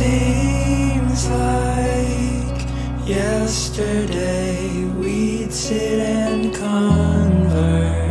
seems like yesterday we'd sit and converse.